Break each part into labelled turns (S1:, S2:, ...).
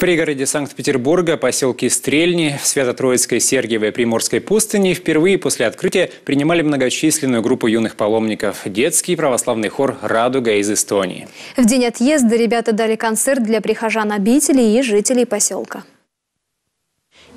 S1: пригороде Санкт-Петербурга, поселке Стрельни, в Свято-Троицкой, Сергиевой, Приморской пустыне впервые после открытия принимали многочисленную группу юных паломников – детский православный хор «Радуга» из Эстонии.
S2: В день отъезда ребята дали концерт для прихожан обители и жителей поселка.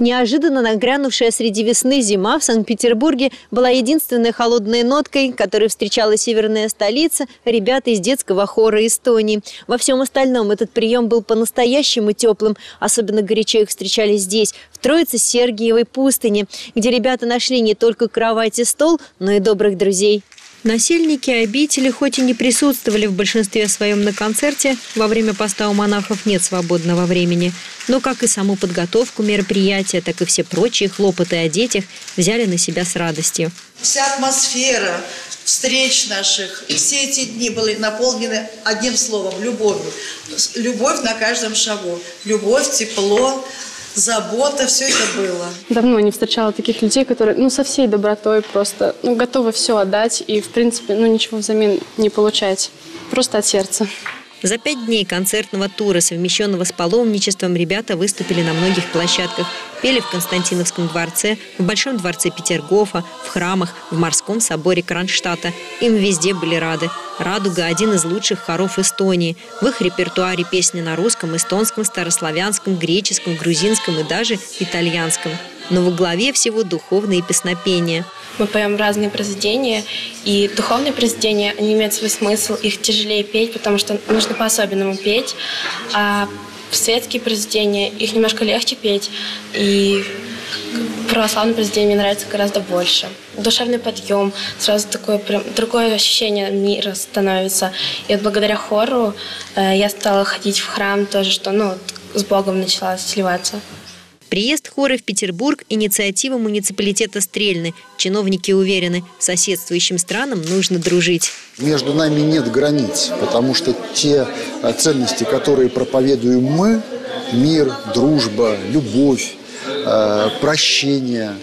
S3: Неожиданно нагрянувшая среди весны зима в Санкт-Петербурге была единственной холодной ноткой, которой встречала северная столица, ребята из детского хора Эстонии. Во всем остальном этот прием был по-настоящему теплым. Особенно горячо их встречали здесь, в Троице-Сергиевой пустыне, где ребята нашли не только кровать и стол, но и добрых друзей. Насельники обители хоть и не присутствовали в большинстве своем на концерте, во время поста у монахов нет свободного времени, но как и саму подготовку мероприятия, так и все прочие хлопоты о детях взяли на себя с радостью.
S4: Вся атмосфера встреч наших, все эти дни были наполнены одним словом – любовью. Любовь на каждом шагу. Любовь, тепло, забота, все это было.
S5: Давно не встречала таких людей, которые, ну, со всей добротой просто, ну, готовы все отдать и, в принципе, ну, ничего взамен не получать. Просто от сердца.
S3: За пять дней концертного тура, совмещенного с паломничеством, ребята выступили на многих площадках. Пели в Константиновском дворце, в Большом дворце Петергофа, в храмах, в Морском соборе Кронштадта. Им везде были рады. «Радуга» – один из лучших хоров Эстонии. В их репертуаре песни на русском, эстонском, старославянском, греческом, грузинском и даже итальянском. Но во главе всего духовные песнопения –
S6: мы поем разные произведения, и духовные произведения, они имеют свой смысл, их тяжелее петь, потому что нужно по-особенному петь, а светские произведения, их немножко легче петь, и православные произведения мне нравятся гораздо больше. Душевный подъем, сразу такое прям другое ощущение мира становится. И вот благодаря хору э, я стала ходить в храм тоже, что ну, с Богом начала сливаться.
S3: Приезд хора в Петербург – инициатива муниципалитета Стрельны. Чиновники уверены, соседствующим странам нужно дружить.
S7: Между нами нет границ, потому что те а, ценности, которые проповедуем мы – мир, дружба, любовь, а, прощение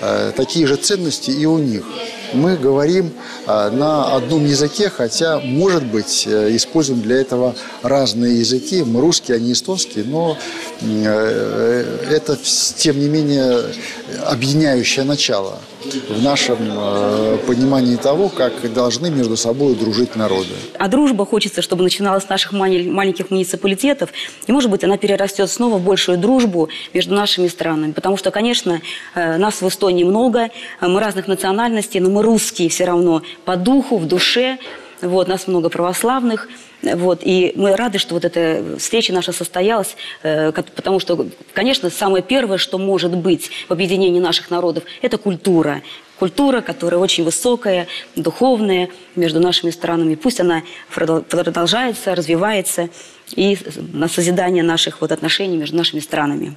S7: а, – такие же ценности и у них мы говорим на одном языке, хотя, может быть, э, используем для этого разные языки. Мы русские, они эстонские, но э, это, тем не менее, объединяющее начало в нашем э, понимании того, как должны между собой дружить народы.
S8: А дружба хочется, чтобы начиналась с наших маленьких муниципалитетов, и, может быть, она перерастет снова в большую дружбу между нашими странами. Потому что, конечно, нас в Эстонии много, мы разных национальностей, но мы русские все равно по духу, в душе. Вот, нас много православных. Вот, и мы рады, что вот эта встреча наша состоялась, э, потому что, конечно, самое первое, что может быть в объединении наших народов, это культура. Культура, которая очень высокая, духовная между нашими странами. Пусть она продолжается, развивается и на созидание наших вот отношений между нашими странами.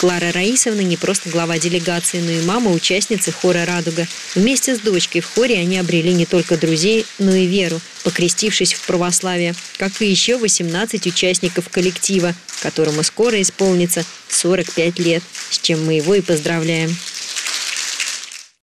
S3: Клара Раисовна не просто глава делегации, но и мама участницы хора «Радуга». Вместе с дочкой в хоре они обрели не только друзей, но и веру, покрестившись в православие, как и еще 18 участников коллектива, которому скоро исполнится 45 лет, с чем мы его и поздравляем.